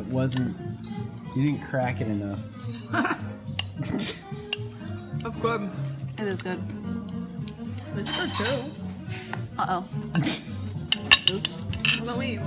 It wasn't. You didn't crack it enough. Of course, It is good. It's good too. Uh oh. How about we?